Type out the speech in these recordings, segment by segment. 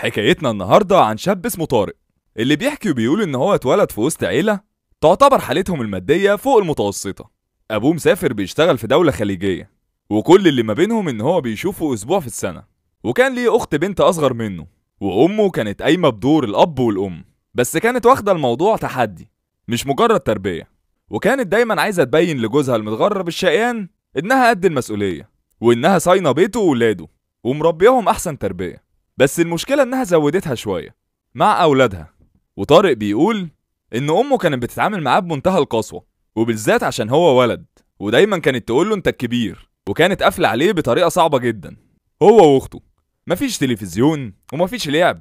حكايتنا النهارده عن شاب اسمه طارق. اللي بيحكي وبيقول إن هو اتولد في وسط عيلة تعتبر حالتهم المادية فوق المتوسطة. أبوه مسافر بيشتغل في دولة خليجية وكل اللي ما بينهم إن هو بيشوفه أسبوع في السنة. وكان ليه أخت بنت أصغر منه وأمه كانت قايمة بدور الأب والأم بس كانت واخدة الموضوع تحدي مش مجرد تربية. وكانت دايما عايزة تبين لجوزها المتغرب الشقيان إنها قد المسؤولية وإنها صاينة بيته وولاده ومربيهم أحسن تربية. بس المشكلة إنها زودتها شوية مع أولادها. وطارق بيقول إن أمه كانت بتتعامل معاه بمنتهى القسوة وبالذات عشان هو ولد ودايما كانت تقول له أنت الكبير وكانت قافلة عليه بطريقة صعبة جدا. هو وأخته مفيش تلفزيون ومفيش لعب.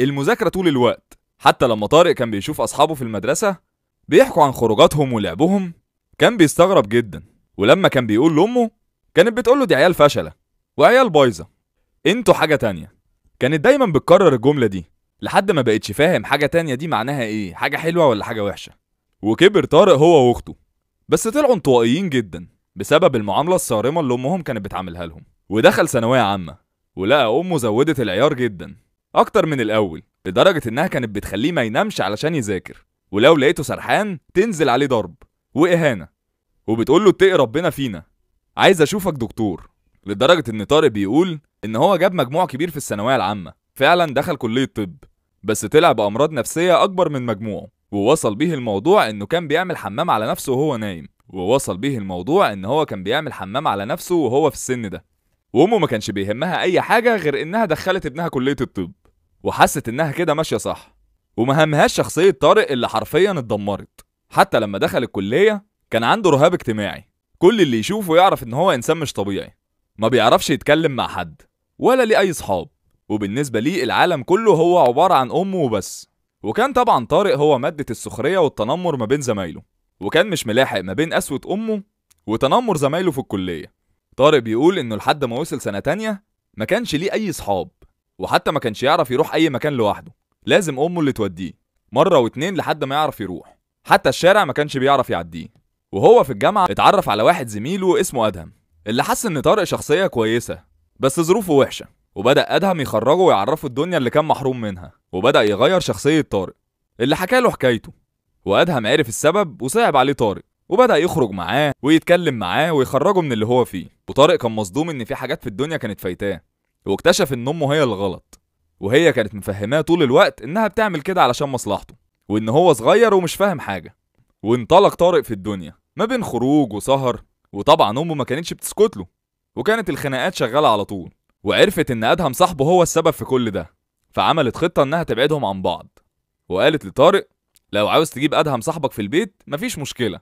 المذاكرة طول الوقت حتى لما طارق كان بيشوف أصحابه في المدرسة بيحكوا عن خروجاتهم ولعبهم كان بيستغرب جدا. ولما كان بيقول لأمه كانت بتقول له دي عيال فشلة وعيال بايظة. أنتوا حاجة تانية. كانت دايما بتكرر الجملة دي لحد ما بقتش فاهم حاجة تانية دي معناها إيه حاجة حلوة ولا حاجة وحشة. وكبر طارق هو وأخته بس طلعوا انطوائيين جدا بسبب المعاملة الصارمة اللي أمهم كانت بتعاملها لهم. ودخل ثانوية عامة ولقى أمه زودت العيار جدا أكتر من الأول لدرجة إنها كانت بتخليه ما ينامش علشان يذاكر ولو لقيته سرحان تنزل عليه ضرب وإهانة وبتقول له اتقي ربنا فينا عايز أشوفك دكتور. لدرجة إن طارق بيقول إن هو جاب مجموع كبير في الثانوية العامة. فعلا دخل كلية طب بس طلع بأمراض نفسية أكبر من مجموعه. ووصل بيه الموضوع إنه كان بيعمل حمام على نفسه وهو نايم. ووصل بيه الموضوع إن هو كان بيعمل حمام على نفسه وهو في السن ده. وأمه ما كانش بيهمها أي حاجة غير إنها دخلت ابنها كلية الطب. وحست إنها كده ماشية صح. وما همهاش شخصية طارق اللي حرفيا اتدمرت. حتى لما دخل الكلية كان عنده رهاب اجتماعي. كل اللي يشوفه يعرف إن هو إنسان مش طبيعي. ما بيعرفش يتكلم مع حد ولا ليه أي صحاب. وبالنسبة ليه العالم كله هو عبارة عن أمه وبس. وكان طبعا طارق هو مادة السخرية والتنمر ما بين زمايله. وكان مش ملاحق ما بين قسوه أمه وتنمر زمايله في الكلية. طارق بيقول إنه لحد ما وصل سنة تانية ما كانش ليه أي صحاب. وحتى ما كانش يعرف يروح أي مكان لوحده. لازم أمه اللي توديه. مرة واتنين لحد ما يعرف يروح. حتى الشارع ما كانش بيعرف يعديه. وهو في الجامعة اتعرف على واحد زميله اسمه أدهم. اللي حس إن طارق شخصية كويسة بس ظروفه وحشة وبدأ أدهم يخرجه ويعرفه الدنيا اللي كان محروم منها وبدأ يغير شخصية طارق اللي حكى له حكايته وأدهم عرف السبب وصعب عليه طارق وبدأ يخرج معاه ويتكلم معاه ويخرجه من اللي هو فيه وطارق كان مصدوم إن في حاجات في الدنيا كانت فايتاه واكتشف إن أمه هي الغلط وهي كانت مفهماه طول الوقت إنها بتعمل كده علشان مصلحته وإن هو صغير ومش فاهم حاجة وانطلق طارق في الدنيا ما بين خروج وسهر وطبعا أمه ما كانتش بتسكت له وكانت الخناقات شغالة على طول وعرفت إن أدهم صاحبه هو السبب في كل ده فعملت خطة إنها تبعدهم عن بعض وقالت لطارق لو عاوز تجيب أدهم صاحبك في البيت مفيش مشكلة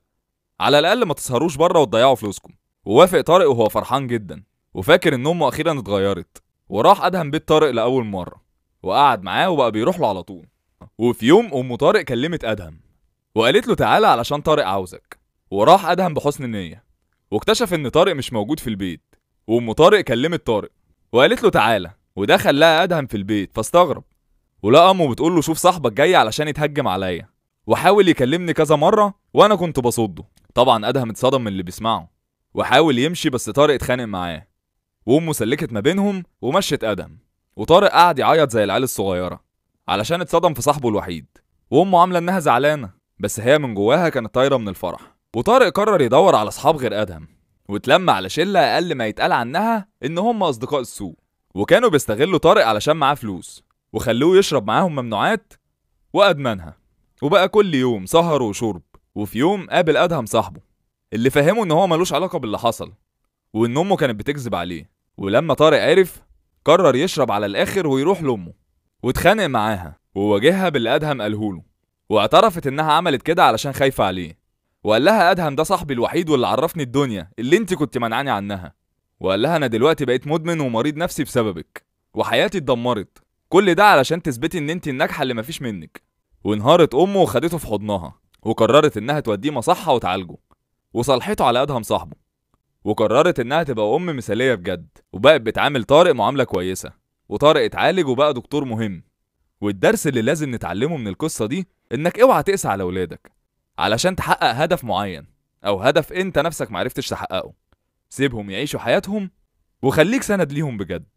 على الأقل ما تسهروش بره وتضيعوا فلوسكم. ووافق طارق وهو فرحان جدا وفاكر إن أمه أخيرا اتغيرت وراح أدهم بيت طارق لأول مرة وقعد معاه وبقى بيروح له على طول. وفي يوم أم طارق كلمت أدهم وقالت له تعالى علشان طارق عاوزك. وراح أدهم بحسن نيه واكتشف إن طارق مش موجود في البيت وأم طارق كلمت طارق وقالت له تعالى ودخل لقى أدهم في البيت فاستغرب ولقى أمه بتقول له شوف صاحبك جاي علشان يتهجم عليا وحاول يكلمني كذا مرة وأنا كنت بصده. طبعا أدهم اتصدم من اللي بيسمعه وحاول يمشي بس طارق اتخانق معاه وأمه سلكت ما بينهم ومشت أدهم وطارق قعد يعيط زي العيال الصغيرة علشان اتصدم في صاحبه الوحيد وأمه عاملة إنها زعلانة بس هي من جواها كانت طايرة من الفرح. وطارق قرر يدور على أصحاب غير ادهم واتلم على شلة أقل ما يتقال عنها إن هم أصدقاء السوء وكانوا بيستغلوا طارق علشان معاه فلوس وخلوه يشرب معاهم ممنوعات وأدمنها. وبقى كل يوم سهر وشرب وفي يوم قابل أدهم صاحبه اللي فهمه إن هو ملوش علاقة باللي حصل وإن أمه كانت بتكذب عليه. ولما طارق عرف قرر يشرب على الآخر ويروح لأمه واتخانق معاها وواجهها باللي أدهم قالهوله واعترفت إنها عملت كده علشان خايفة عليه. وقال لها أدهم ده صاحبي الوحيد واللي عرفني الدنيا اللي أنت كنت منعاني عنها. وقال لها أنا دلوقتي بقيت مدمن ومريض نفسي بسببك وحياتي اتدمرت. كل ده علشان تثبتي إن أنت الناجحة اللي مفيش منك. وانهارت أمه وخدته في حضنها وقررت إنها توديه مصحة وتعالجه. وصالحته على أدهم صاحبه. وقررت إنها تبقى أم مثالية بجد. وبقت بتعامل طارق معاملة كويسة. وطارق اتعالج وبقى دكتور مهم. والدرس اللي لازم نتعلمه من القصة دي إنك اوعى تقسى على ولادك. علشان تحقق هدف معين أو هدف أنت نفسك معرفتش تحققه. سيبهم يعيشوا حياتهم وخليك سند ليهم بجد.